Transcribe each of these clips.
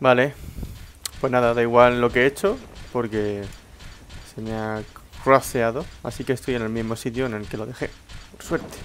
Vale. Pues nada, da igual lo que he hecho, porque se me ha croceado. Así que estoy en el mismo sitio en el que lo dejé. Por suerte.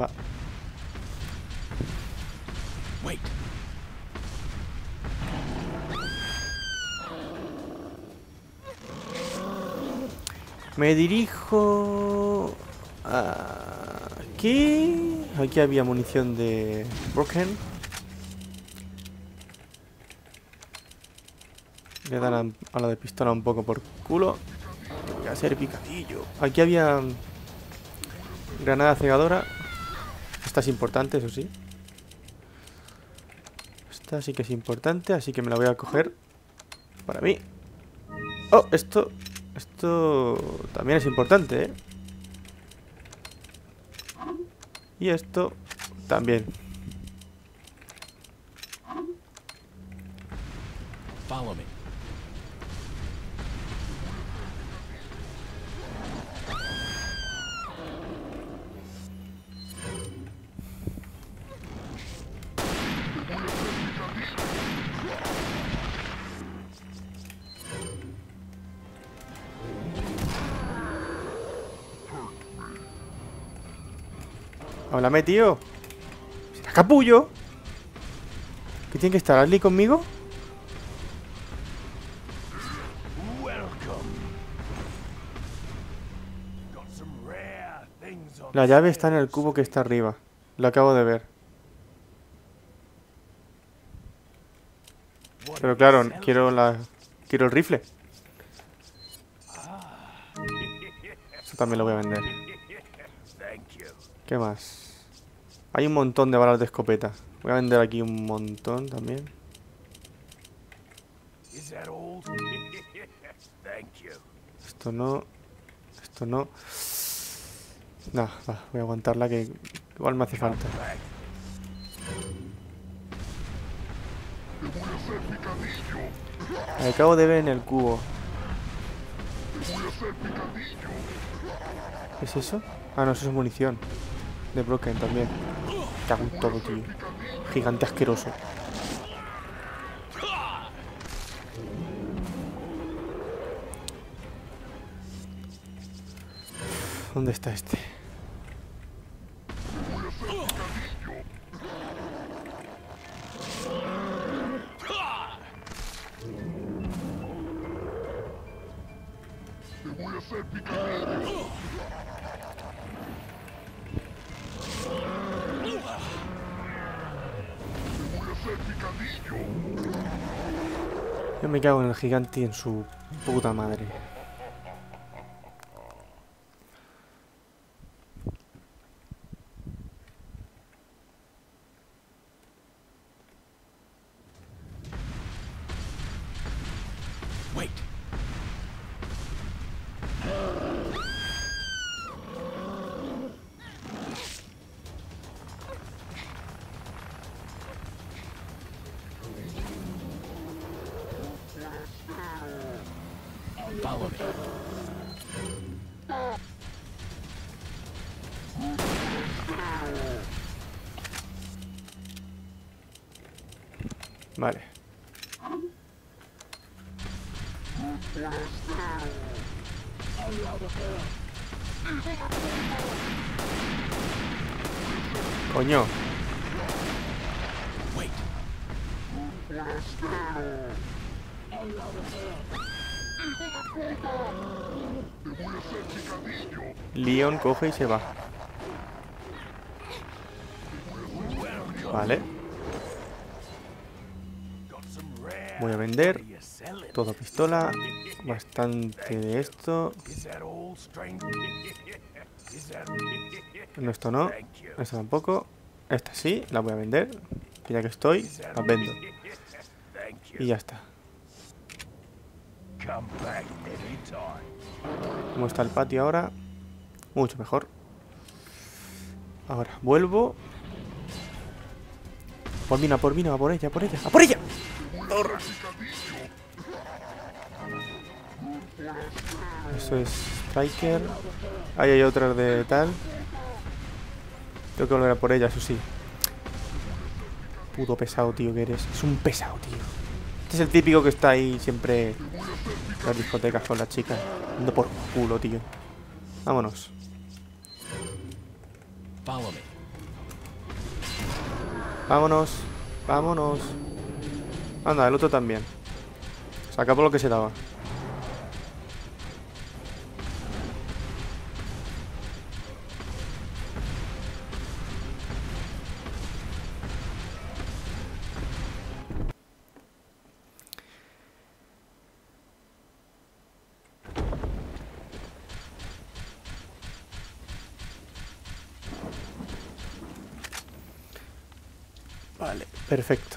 Va. Wait. Me dirijo... Aquí... Aquí había munición de Broken. Dan a, a la de pistola un poco por culo. Voy a hacer picadillo. Aquí había... Granada cegadora. Esta es importante, eso sí. Esta sí que es importante, así que me la voy a coger para mí. Oh, esto... Esto también es importante, ¿eh? Y esto también. Follow me. Háblame, tío. ¿Será capullo? ¿Qué tiene que estar Ali conmigo? La llave está en el cubo que está arriba. Lo acabo de ver. Pero claro, quiero la... Quiero el rifle. Eso también lo voy a vender. ¿Qué más? Hay un montón de balas de escopeta. Voy a vender aquí un montón también. Esto no. Esto no. No, va, voy a aguantarla que igual me hace falta. Back. Acabo de ver en el cubo. ¿Qué es eso? Ah, no, eso es munición. De Broken también. Cago en todo, tío. Gigante asqueroso. ¿Dónde está este? Yo me cago en el gigante y en su puta madre. Coño. Leon coge y se va. Vale. Voy a vender. Todo pistola. Bastante de esto. No, esto no. Esto tampoco. Esta sí, la voy a vender. Que ya que estoy, las vendo. Y ya está. ¿Cómo está el patio ahora? Mucho mejor. Ahora, vuelvo. Por mina, por mina, a por ella, a por ella, ¡a por ella! ¡Torra! Eso es Striker. Ahí hay otras de tal. Tengo que volver a por ella, eso sí. Puto pesado, tío, que eres. Es un pesado, tío. Este es el típico que está ahí siempre en las discotecas con las chicas. Dando por culo, tío. Vámonos. Follow me. Vámonos. Vámonos. Anda, el otro también. Saca por lo que se daba. Perfecto.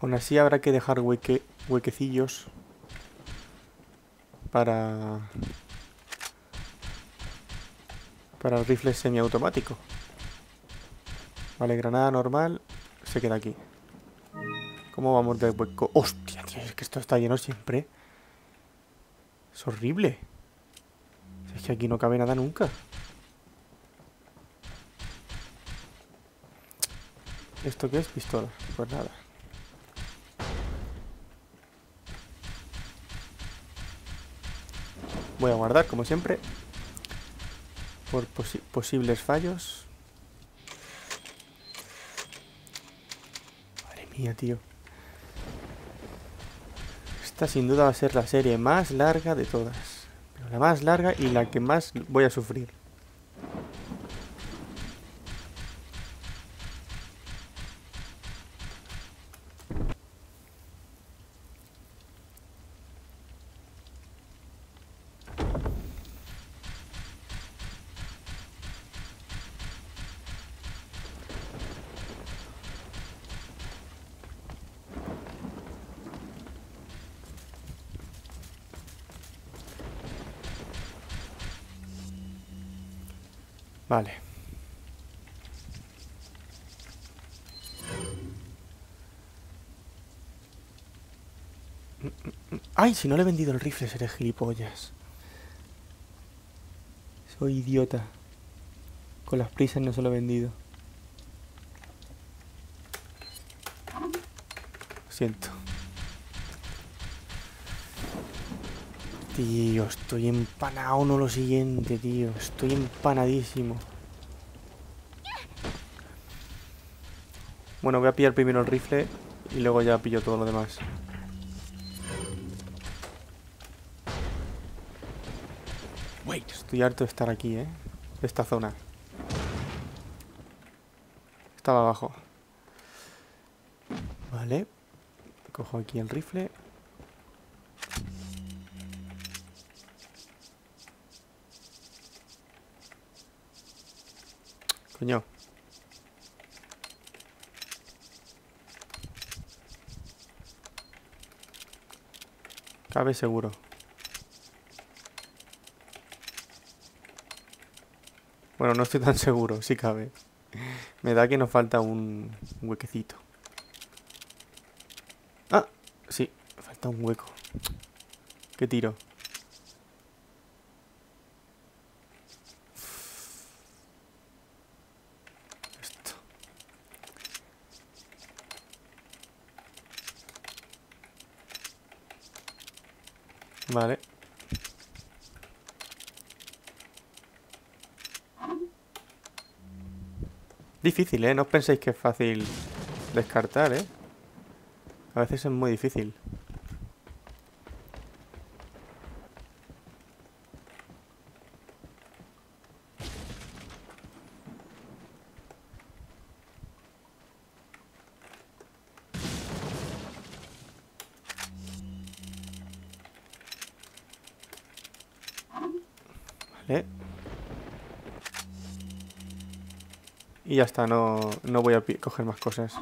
Aún así habrá que dejar hueque, huequecillos para para el rifle semiautomático. Vale, granada normal se queda aquí. ¿Cómo vamos de hueco? ¡Hostia, tío! Es que esto está lleno siempre. Es horrible. Es que aquí no cabe nada nunca. ¿Esto qué es? Pistola. Pues nada. Voy a guardar, como siempre. Por posi- posibles fallos. Madre mía, tío. Esta sin duda va a ser la serie más larga de todas. Pero la más larga y la que más voy a sufrir. Vale. Ay, si no le he vendido el rifle seré gilipollas. Soy idiota. Con las prisas no se lo he vendido. Lo siento. Tío, estoy empanado, no lo siguiente, tío. Estoy empanadísimo. Bueno, voy a pillar primero el rifle y luego ya pillo todo lo demás. Estoy harto de estar aquí, ¿eh? De esta zona. Estaba abajo. Vale. Cojo aquí el rifle. Coño. Cabe seguro. Bueno, no estoy tan seguro, sí cabe. Me da que nos falta un huequecito. Ah, sí, falta un hueco. ¿Qué tiro? Esto. Vale. Difícil, ¿eh? No os penséis que es fácil descartar, ¿eh? A veces es muy difícil. Vale. Y ya está, no, no voy a coger más cosas.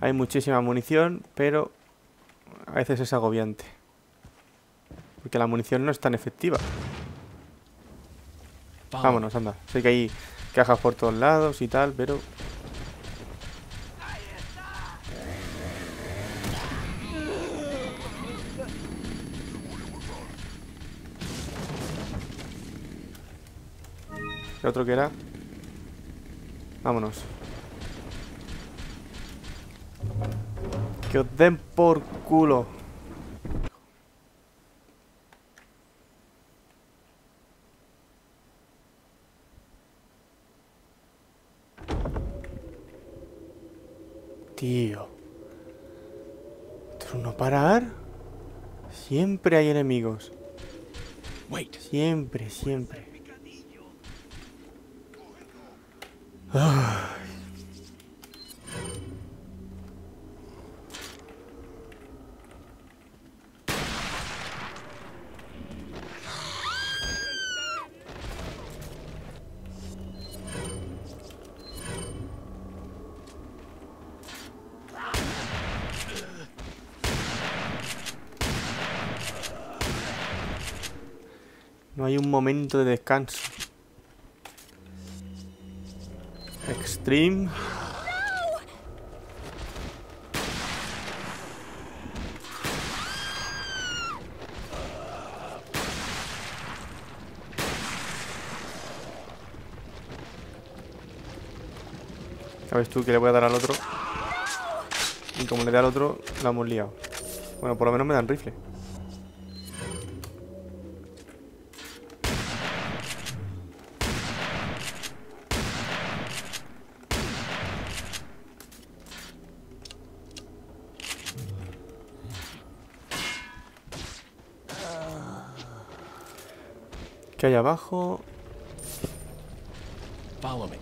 Hay muchísima munición, pero a veces es agobiante. Porque la munición no es tan efectiva. Vámonos, anda. Sé que hay cajas por todos lados y tal, pero... ¿Qué otro que era? Vámonos. Que os den por culo. Tío. ¿Esto es no parar? Siempre hay enemigos. Wait. Siempre, No hay un momento de descanso. Extreme. ¿Sabes tú que le voy a dar al otro? Y como le dé al otro, la hemos liado. Bueno, por lo menos me dan rifle. ¿Qué hay abajo? Follow me.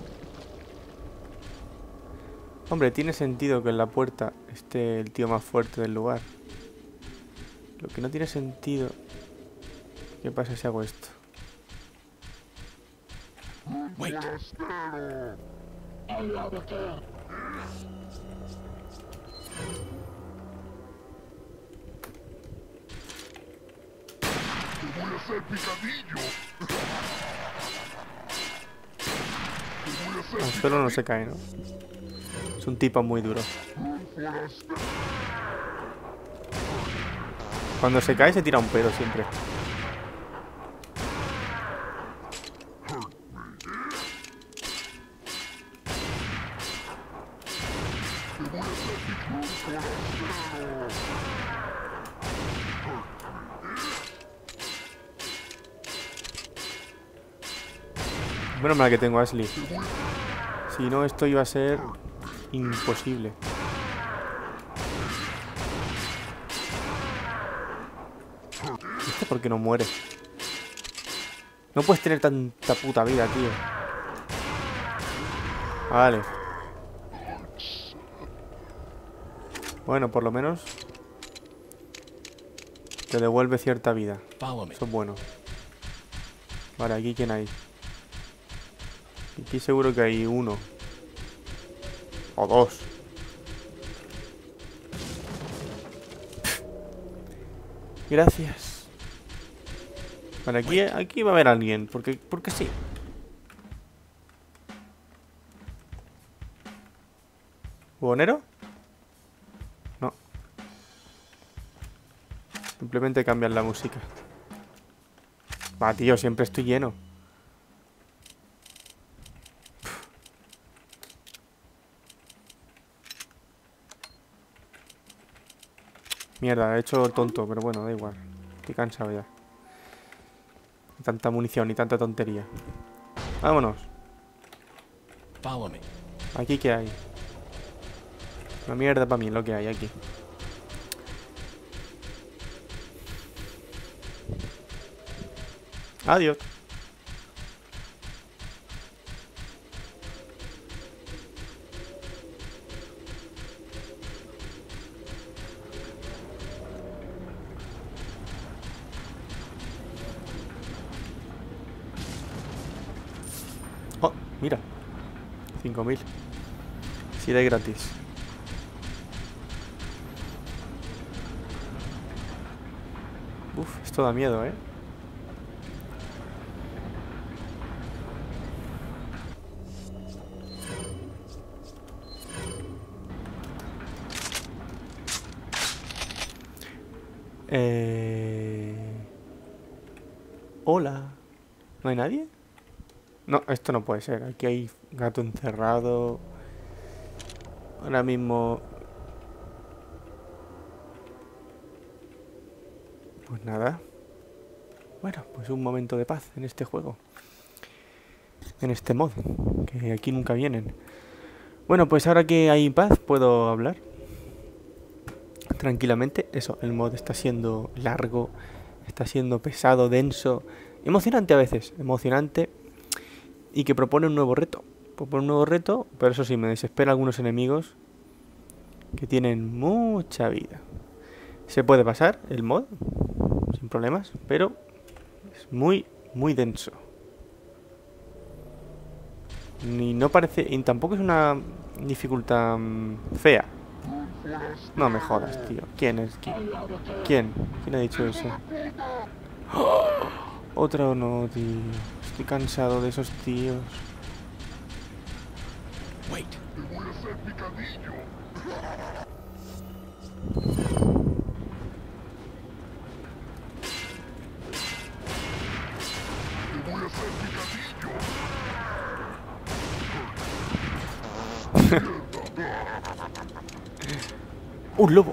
Hombre, tiene sentido que en la puerta esté el tío más fuerte del lugar. Lo que no tiene sentido... ¿Qué pasa si hago esto? Wait. Al suelo no se cae, ¿no? Es un tipo muy duro. Cuando se cae se tira un pedo siempre. Menos mal que tengo a Ashley. Si no, esto iba a ser imposible. ¿Este por qué no muere? No puedes tener tanta puta vida, tío. Vale. Bueno, por lo menos te devuelve cierta vida. Eso es bueno. Vale, aquí quién hay. Aquí seguro que hay uno. O dos. Gracias. Vale, aquí, aquí va a haber alguien. Porque, porque sí. ¿Buhonero? No. Simplemente cambian la música. Va, tío, siempre estoy lleno. Mierda, he hecho tonto, pero bueno, da igual. Estoy cansado ya. Tanta munición y tanta tontería. Vámonos. ¿Aquí qué hay? Una mierda para mí lo que hay aquí. Adiós. Oh, mira. 5000. Sí, de gratis. Uf, esto da miedo, ¿eh? Eh... Hola. Esto no puede ser. Aquí hay gato encerrado. Ahora mismo... Pues nada. Bueno, pues un momento de paz en este juego. En este mod. Que aquí nunca vienen. Bueno, pues ahora que hay paz puedo hablar. Tranquilamente. Eso, el mod está siendo largo. Está siendo pesado, denso. Emocionante a veces. Emocionante. Y que propone un nuevo reto. Propone un nuevo reto, pero eso sí, me desespera algunos enemigos que tienen mucha vida. Se puede pasar el mod sin problemas, pero es muy, muy denso. Ni no parece. Y tampoco es una dificultad mm, fea. No me jodas, tío. ¿Quién es? ¿Quién? ¿Quién? ¿Quién ha dicho eso? ¡Oh! Otro no, tío. Estoy cansado de esos tíos. Wait. ¡Un lobo!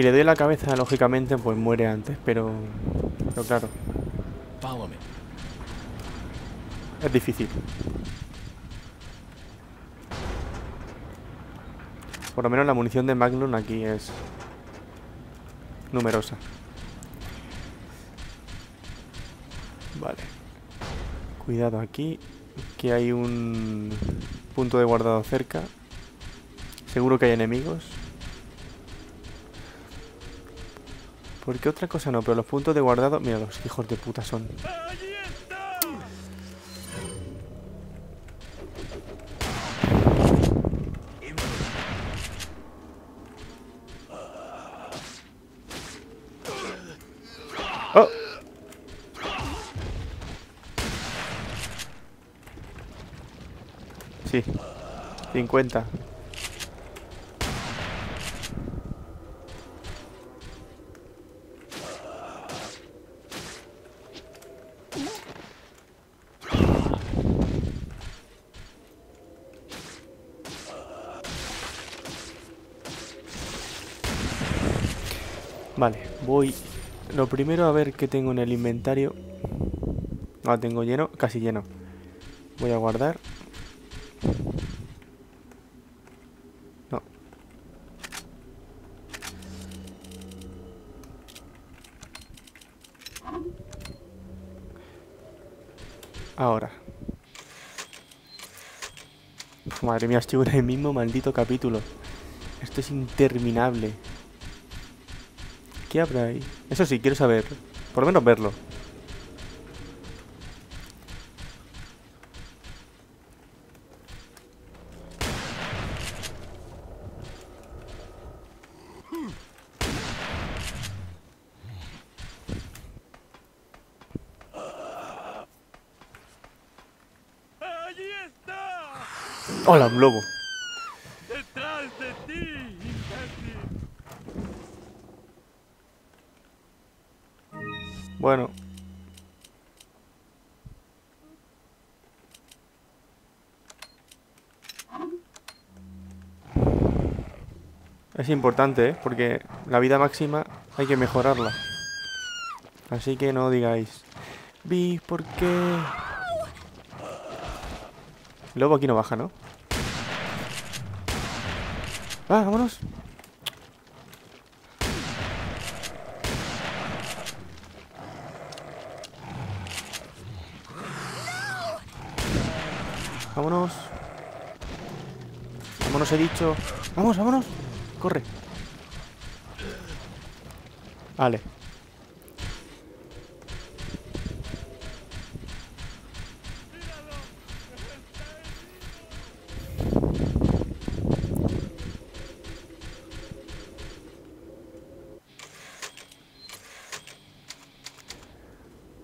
Si le doy la cabeza, lógicamente, pues muere antes, pero... Pero claro, es difícil. Por lo menos la munición de Magnum aquí es numerosa. Vale. Cuidado aquí, que hay un punto de guardado cerca. Seguro que hay enemigos. Porque otra cosa no, pero los puntos de guardado... Mira, los hijos de puta son. ¡Oh! Sí. 50. Vale, voy lo primero a ver qué tengo en el inventario. No, tengo lleno, casi lleno. Voy a guardar. No. Ahora. Madre mía, estoy en el mismo maldito capítulo. Esto es interminable. ¿Qué habrá ahí? Eso sí, quiero saber. Por lo menos verlo. ¡Hola, un lobo! Bueno. Es importante, ¿eh? Porque la vida máxima hay que mejorarla. Así que no digáis... Vi, ¿por qué? Lobo aquí no baja, ¿no? ¡Ah, vámonos! Vámonos. Vámonos, he dicho. Vamos, vámonos. Corre. Vale.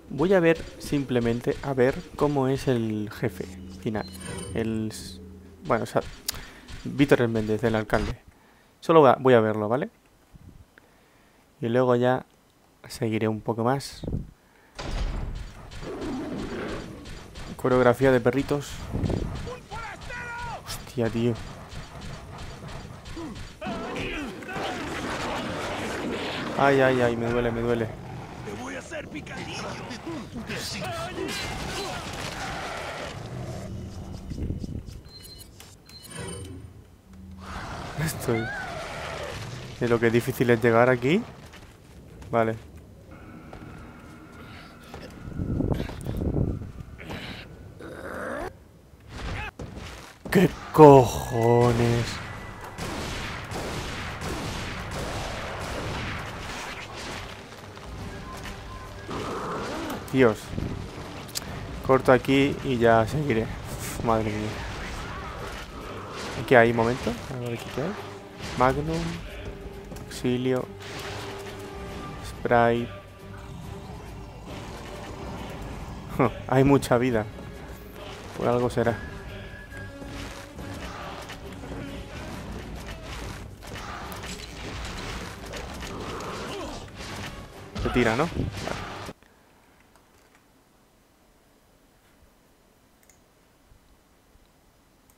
Voy a ver simplemente a ver cómo es el jefe final. El. Bueno, o sea, Víctor Hernández, el alcalde. Solo voy a verlo, ¿vale? Y luego ya seguiré un poco más. Coreografía de perritos. Hostia, tío. Ay, ay, ay, me duele, me duele. Te voy. Estoy. De lo que es difícil es llegar aquí. Vale. ¿Qué cojones? Dios. Corto aquí y ya seguiré. Madre mía. ¿Qué hay? Momento. A ver qué hay. Magnum. Auxilio. Sprite. hay mucha vida. Por algo será. Se tira, ¿no? Vale.